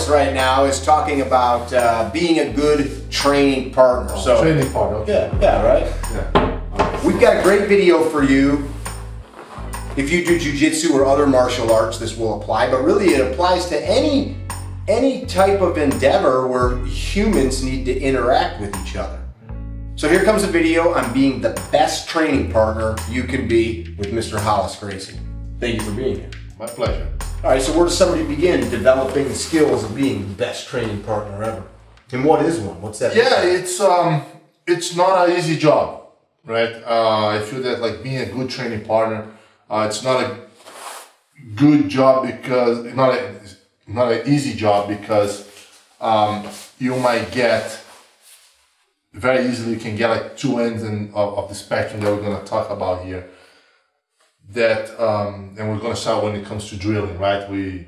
Rolles right now is talking about uh, being a good training partner. So Training partner. Okay. yeah, yeah, right. Yeah. We've got a great video for you. If you do jujitsu or other martial arts, this will apply, but really it applies to any any type of endeavor where humans need to interact with each other. So here comes a video on being the best training partner you can be with Mr. Rolles Gracie. Thank you for being here. My pleasure. All right, so where does somebody begin developing the skills of being the best training partner ever? And what is one? What's that? Yeah, it's um, it's not an easy job, right? Uh, I feel that like being a good training partner, uh, it's not a good job because not a not an easy job because um, you might get very easily you can get like two ends in, of, of the spectrum that we're gonna talk about here. That um, and we're gonna start when it comes to drilling, right? We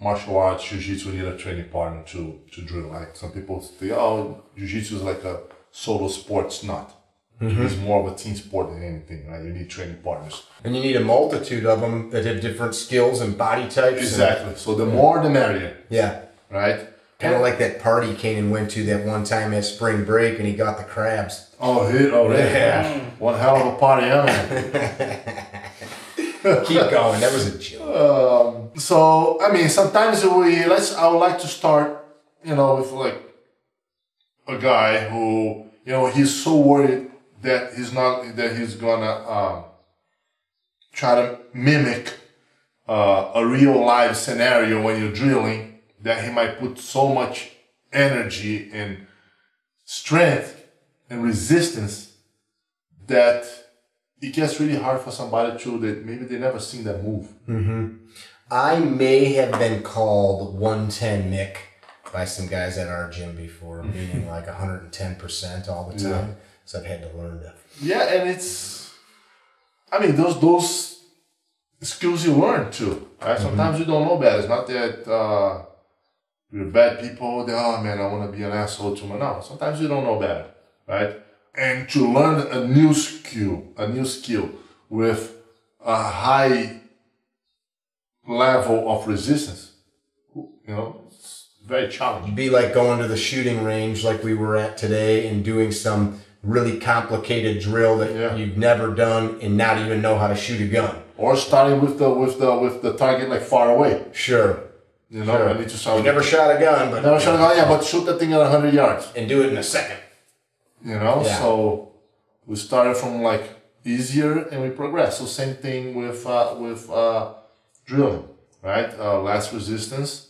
martial arts, jiu-jitsu we need a training partner to to drill. Like some people say, oh, jiu-jitsu is like a solo sport. It's not. It's more of a team sport than anything, right? You need training partners. And you need a multitude of them that have different skills and body types. and- Exactly. So the more the merrier, yeah. right? Kind of like that party Kanan went to that one time at spring break and he got the crabs. Oh, hit already. Yeah. One hell of a party, huh? Keep going. That was a joke. Um, so I mean, sometimes we let's. I would like to start, you know, with like a guy who you know he's so worried that he's not that he's gonna um, try to mimic uh, a real life scenario when you're drilling that he might put so much energy and strength and resistance that it gets really hard for somebody to that maybe they never seen that move. I may have been called 110 Mick by some guys at our gym before, meaning like 110% all the time. Yeah. So I've had to learn that. Yeah, and it's I mean those those skills you learn too. Right? Sometimes you don't know better. It's not that uh, we're bad people. That, oh man, I want to be an asshole to my no. Sometimes you don't know better, right? And to learn a new skill, a new skill with a high level of resistance, you know, it's very challenging. Be like going to the shooting range like we were at today and doing some really complicated drill that Yeah. you've never done and not even know how to shoot a gun. Or starting with the with the with the target like far away. Sure. You know, I need to start. You never shot a gun, but Never shot a gun, yeah, but shoot that thing at 100 yards. and do it in a second. You know, Yeah. so we started from like easier and we progress. So same thing with uh, with uh, drilling, right? Uh, less resistance,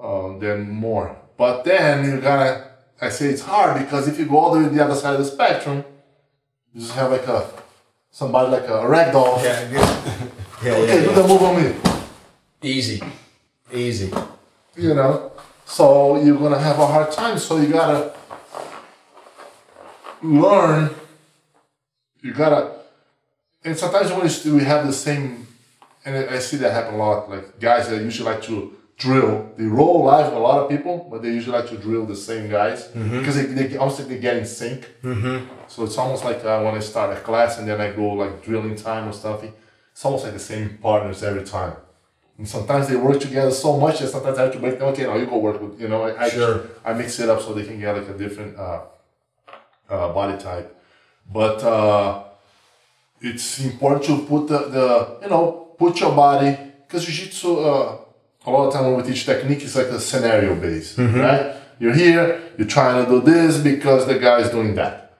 uh, then more. But then you gotta. I say it's hard because if you go all the way to the other side of the spectrum, you just have like a somebody like a, ragdoll. Yeah, yeah, Okay, do the move on me. Easy. Easy. you know so you're gonna have a hard time so you gotta learn you gotta and sometimes when we have the same and I see that happen a lot like guys that usually like to drill they roll live a lot of people but they usually like to drill the same guys because they, they almost they get in sync so it's almost like uh, when I start a class and then I go like drilling time or stuff it's almost like the same partners every time and sometimes they work together so much that sometimes I have to break them. Okay, now you go work with you know. I I, Sure. I mix it up so they can get like a different uh, body type, but uh, it's important to put the, the you know put your body because jiu-jitsu uh, a lot of time when we teach technique it's like a scenario based, right? You're here, you're trying to do this because the guy is doing that.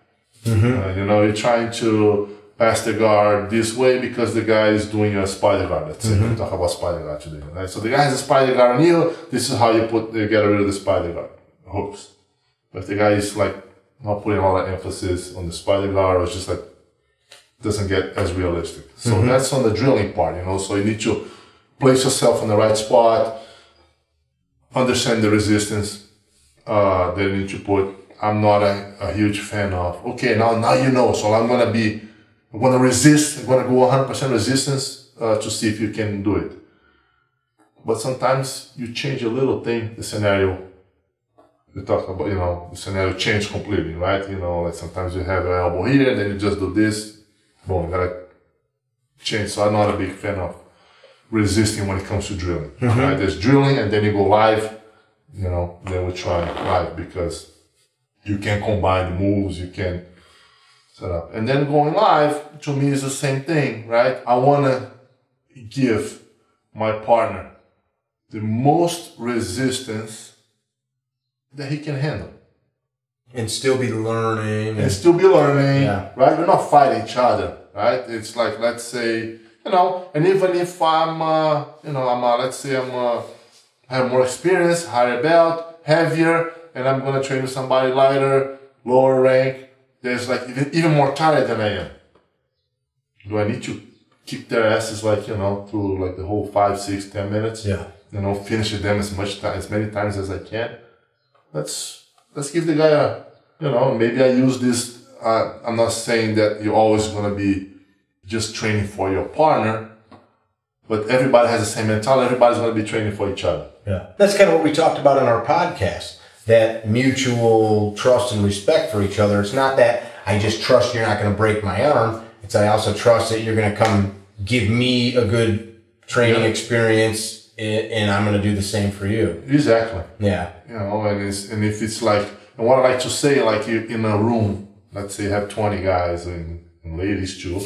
Uh, you know, you're trying to pass the guard this way because the guy is doing a spider guard. Let's say we talk about spider guard today, right? So the guy has a spider guard on you. This is how you put you get rid of the spider guard hooks. But the guy is like not putting all of emphasis on the spider guard, or it's just like doesn't get as realistic. So that's on the drilling part, you know. So you need to place yourself in the right spot, understand the resistance uh, that you need to put. I'm not a, a huge fan of. Okay, now now you know. So I'm gonna be, I'm gonna resist. I'm gonna go 100% resistance uh, to see if you can do it. But sometimes you change a little thing, the scenario. You talk about, you know, the scenario change completely, right? You know, like sometimes you have an elbow here, then you just do this, boom, gotta change. So I'm not a big fan of resisting when it comes to drilling. Mm-hmm. Right? There's drilling, and then you go live. you know, then we try live because you can combine the moves, you can set up. And then going live to me is the same thing, right? I want to give my partner the most resistance that he can handle And still be learning. and still be learning, Yeah. right? We're not fighting each other, right? It's like, let's say, you know, and even if I'm, uh, you know, I'm, uh, let's say I'm, uh, have more experience, higher belt, heavier, and I'm gonna train with somebody lighter, lower rank, there's like even, even more tired than I am. Do I need to kick their asses like, you know, through like the whole five, six, ten minutes? Yeah. You know, finish them as much time, as many times as I can. Let's, let's give the guy a, you know, maybe I use this, uh, I'm not saying that you're always gonna be just training for your partner, but everybody has the same mentality, everybody's gonna be training for each other. Yeah. That's kind of what we talked about in our podcast. That mutual trust and respect for each other. It's not that I just trust you're not going to break my arm. It's I also trust that you're going to come give me a good training Yeah. experience and I'm going to do the same for you. Exactly. Yeah. You know, and it's, and if it's like, and what I like to say, like you in a room, let's say you have 20 guys and, and ladies too,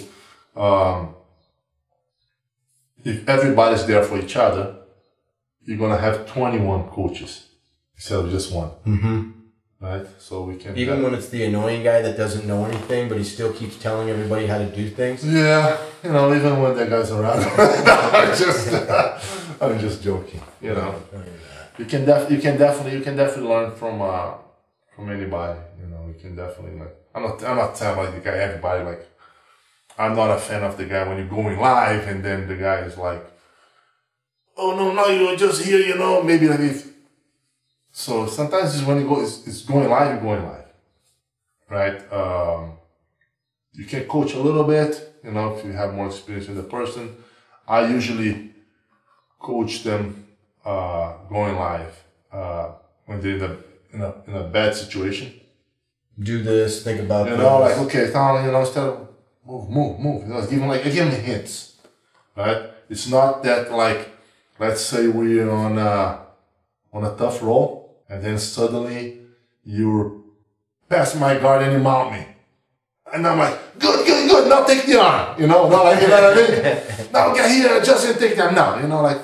um, if everybody's there for each other, you're gonna have 21 coaches instead of just one. Mm-hmm. Right? So we can. Even when it's the annoying guy that doesn't know anything, but he still keeps telling everybody how to do things. Yeah, you know, even when that guy's around, just, I'm just joking. You know, you can def, you can definitely, you can definitely learn from, uh, from anybody. You know, you can definitely like. I'm not, I'm not telling like the guy, everybody like. I'm not a fan of the guy when you're going live and then the guy is like, oh no, no, you're just here, you know, maybe like if. So sometimes it's when you go, it's, it's going live, you're going live, right? Um, you can coach a little bit, you know, if you have more experience with the person. I usually coach them uh, going live uh, when they're in a, in a in a bad situation. Do this. Think about You this. know, like okay, Tom, you know, instead of move, move, move, you know, give them like I give them hints, right? It's not that like, let's say we're on a on a tough roll, and then suddenly you're past my guard and you mount me, and I'm like, good, good, good. Now take the arm, you know, not like you know what I mean. now get here, just take them now, you know, like.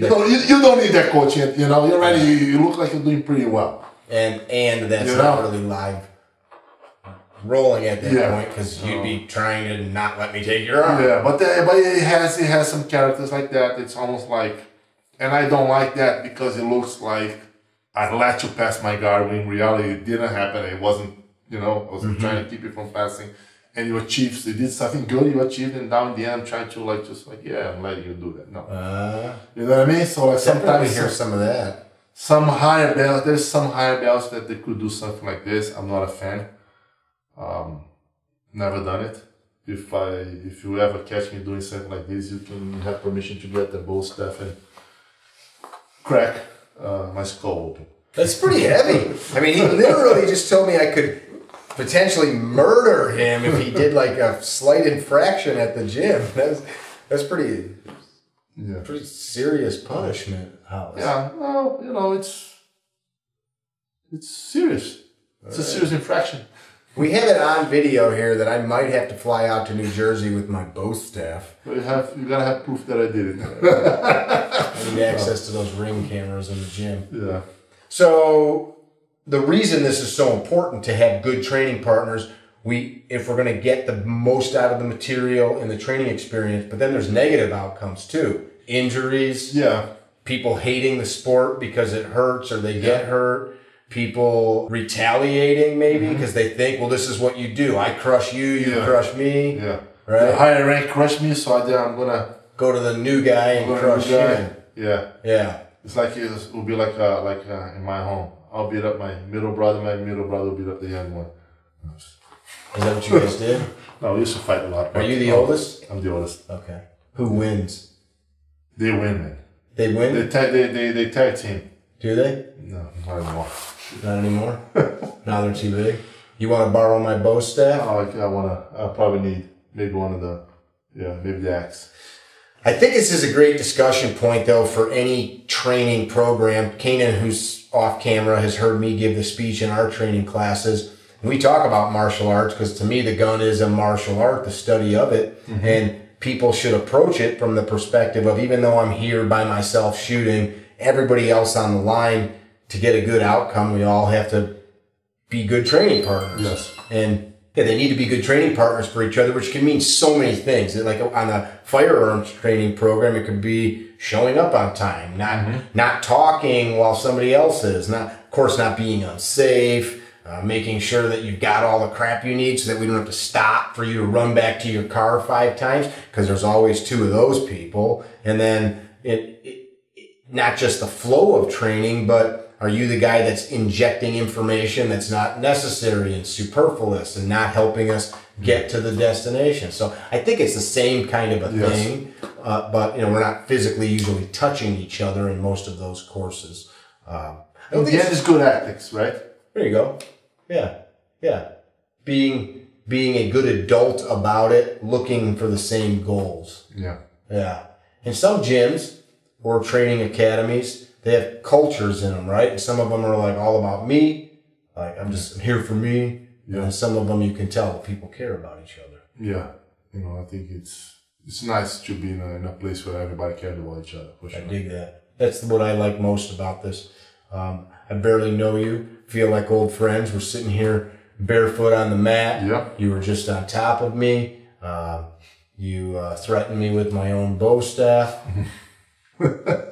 You, don't, you, you don't need that coaching, you know. You're ready. You, you look like you're doing pretty well. and and that's You not really live rolling at that Yeah. point because you'd be trying to not let me take your arm. Yeah, but the, but it has it has some characters like that. It's almost like, and I don't like that because it looks like I let you pass my guard when in reality it didn't happen. It wasn't, you know, I was mm-hmm. trying to keep you from passing, and you achieved. You did something good. You achieved, and down the end, I'm trying to like just like yeah, I'm letting you do that. No, Uh, you know what I mean. So like sometimes hear some of that. some higher belts, there's some higher belts that they could do something like this. I'm not a fan. Um, never done it. If I, if you ever catch me doing something like this, you can have permission to get the bow staff and crack uh, my skull open. That's pretty heavy. I mean, he literally just told me I could potentially murder him if he did like a slight infraction at the gym. That's that's pretty Yeah. pretty serious punishment. Rolles. Yeah. Well, you know, it's it's serious. It's a serious infraction. We have it on video here that I might have to fly out to New Jersey with my bow staff. But you have you gotta have proof that I did it. I need access to those ring cameras in the gym. yeah. So the reason this is so important to have good training partners, we if we're going to get the most out of the material and the training experience, but then there's negative outcomes too. Injuries, Yeah. people hating the sport because it hurts or they get hurt, people retaliating maybe because they think, well, this is what you do. I crush you, you Yeah. crush me. Yeah. Right. The higher rank crush me, so I, I'm gonna Go to the new guy and crush guy. him. Yeah. Yeah. It's like it will be like uh, like uh, in my home. I'll beat up my middle brother. My middle brother will beat up the young one. Is that what you guys did? No, we used to fight a lot. Are you the oldest? I'm the oldest. Okay. Who wins? They win, man. They win? They tag they they, they tag team. Do they? No, not anymore. Not anymore. now they're too big. You want to borrow my bow staff? Oh, I, I wanna. I probably need maybe one of the. Yeah, maybe the axe. I think this is a great discussion point, though, for any training program. Kanan, who's off camera, has heard me give the speech in our training classes. We talk about martial arts because to me, the gun is a martial art, the study of it. Mm-hmm. And people should approach it from the perspective of even though I'm here by myself shooting, everybody else on the line to get a good outcome, we all have to be good training partners. Yes. And yeah, they need to be good training partners for each other, which can mean so many things. Like on a firearms training program, it could be showing up on time, not mm-hmm. not talking while somebody else is, not of course not being unsafe, uh, making sure that you've got all the crap you need so that we don't have to stop for you to run back to your car five times because there's always two of those people, and then it, it, it not just the flow of training, but are you the guy that's injecting information that's not necessary and superfluous and not helping us get to the destination? So I think it's the same kind of a yes. thing, uh, but you know we're not physically usually touching each other in most of those courses. Um, I don't think it's good ethics, right? There you go. Yeah, yeah. Being being a good adult about it, looking for the same goals. Yeah, yeah. In some gyms or training academies they have cultures in them, right? And some of them are like all about me, like I'm just I'm here for me. Yeah. And some of them you can tell that people care about each other. Yeah, you know, I think it's it's nice to be in a, in a place where everybody cares about each other. Sure. I dig that. That's what I like most about this. Um, I barely know you, feel like old friends. We're sitting here barefoot on the mat. Yeah. You were just on top of me. Uh, you uh, threatened me with my own bow staff.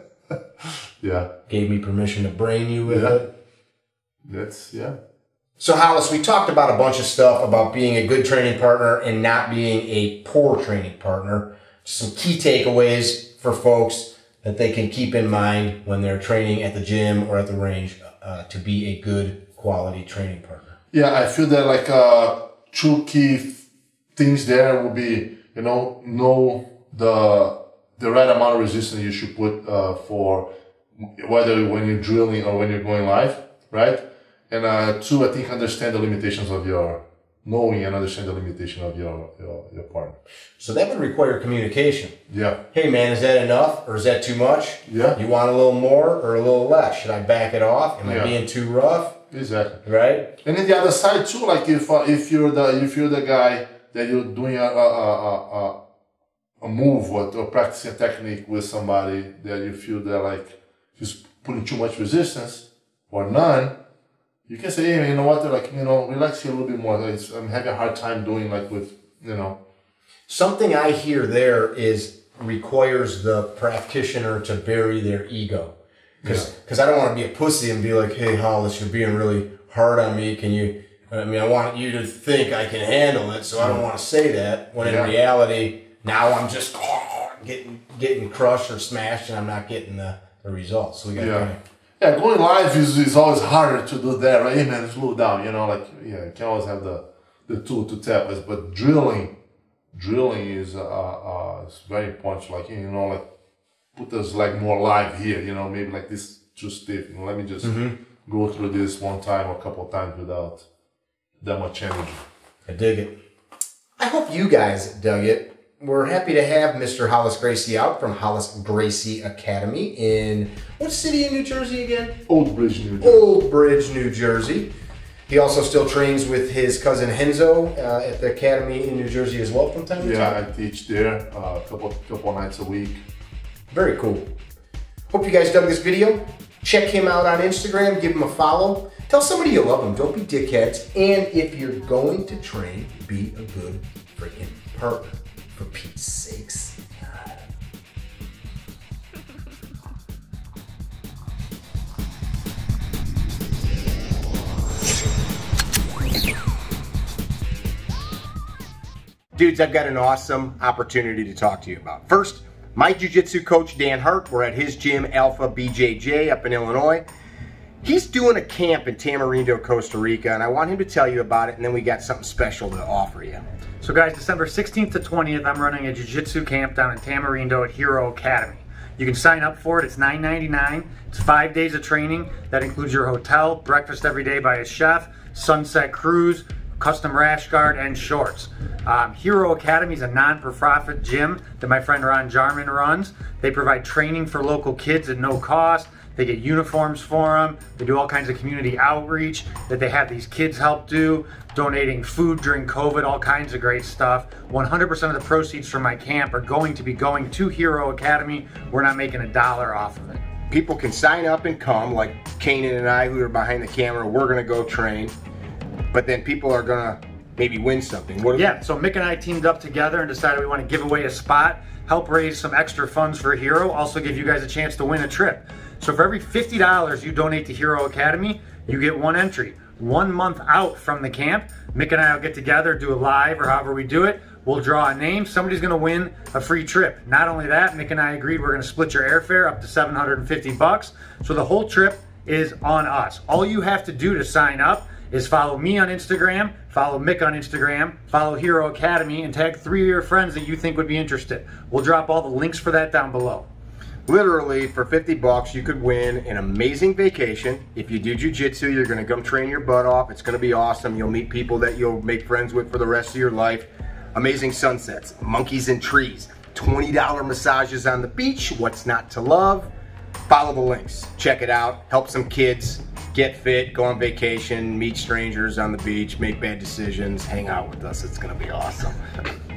Yeah. Gave me permission to brain you with yeah. it. That's, yeah. So, Rolles, we talked about a bunch of stuff about being a good training partner and not being a poor training partner. Some key takeaways for folks that they can keep in mind when they're training at the gym or at the range uh, to be a good quality training partner. Yeah, I feel that like uh, two key things there will be, you know, know the the right amount of resistance you should put uh, for whether when you're drilling or when you're going live, right? And uh, two, I think understand the limitations of your knowing and understand the limitation of your, your, your partner. So that would require communication. Yeah. Hey man, is that enough or is that too much? Yeah. You want a little more or a little less? Should I back it off? Am yeah. I being too rough? Exactly. Right. And then the other side too, like if uh, if you're the if you're the guy that you're doing a a, a, a, a move or, or practicing a technique with somebody that you feel that like just putting too much resistance or none, you can say, hey, you know what, they're like, you know, relax here a little bit more. It's, I'm having a hard time doing like with, you know. Something I hear there is requires the practitioner to bury their ego. Because yeah. I don't want to be a pussy and be like, hey, Rolles, you're being really hard on me. Can you, I mean, I want you to think I can handle it, so I don't mm. want to say that. When yeah. in reality, now I'm just getting getting crushed or smashed, and I'm not getting the the results. So we got yeah. Yeah, going live is, is always harder to do that, right? Hey man, slow down, you know, like yeah, you can always have the the tool to tap us, but drilling, drilling is uh, uh is very important. Like you know, like put us like more live here, you know, maybe like this too stiff. You know, let me just mm-hmm. go through this one time or a couple of times without that much energy. I dig it. I hope you guys dug it we're happy to have Mr. Rolles Gracie out from Rolles Gracie Academy in what city in New Jersey again? Old Bridge, New Jersey. Old Bridge, New Jersey. He also still trains with his cousin Renzo uh, at the academy in New Jersey as well from time to yeah, time. Yeah, I teach there a uh, couple couple nights a week. Very cool. Hope you guys dug this video. Check him out on Instagram. Give him a follow. Tell somebody you love them. Don't be dickheads. And if you're going to train, be a good freaking partner for Pete's sakes. Dudes, I've got an awesome opportunity to talk to you about. First, my jiu-jitsu coach, Dan Hart, we're at his gym, Alpha BJJ, up in Illinois. He's doing a camp in Tamarindo, Costa Rica, and I want him to tell you about it, and then we got something special to offer you. So guys, December 16th to 20th, I'm running a Jiu-Jitsu camp down in Tamarindo at Hero Academy. You can sign up for it, it's $9.99. It's five days of training. That includes your hotel, breakfast every day by a chef, sunset cruise, custom rash guard, and shorts. Um, Hero Academy is a non-profit gym that my friend Ron Jarman runs. They provide training for local kids at no cost. They get uniforms for them. They do all kinds of community outreach that they have these kids help do, donating food during COVID, all kinds of great stuff. 100% of the proceeds from my camp are going to be going to Hero Academy. We're not making a dollar off of it. People can sign up and come, like Kanan and I, who are behind the camera, we're gonna go train. But then people are gonna maybe win something. What Yeah, so Mick and I teamed up together and decided we want to give away a spot, help raise some extra funds for Hero, also give you guys a chance to win a trip. So for every $50 you donate to Hero Academy, you get one entry. One month out from the camp, Mick and I will get together, do a live or however we do it. We'll draw a name. Somebody's going to win a free trip. Not only that, Mick and I agreed we're going to split your airfare up to 750 bucks. So the whole trip is on us. All you have to do to sign up is follow me on Instagram, follow Mick on Instagram, follow Hero Academy, and tag three of your friends that you think would be interested. We'll drop all the links for that down below. Literally, for 50 bucks, you could win an amazing vacation. If you do jujitsu, you're gonna come train your butt off. It's gonna be awesome. You'll meet people that you'll make friends with for the rest of your life. Amazing sunsets, monkeys and trees, $20 massages on the beach. What's not to love? Follow the links. Check it out. Help some kids get fit, go on vacation, meet strangers on the beach, make bad decisions, hang out with us. It's gonna be awesome.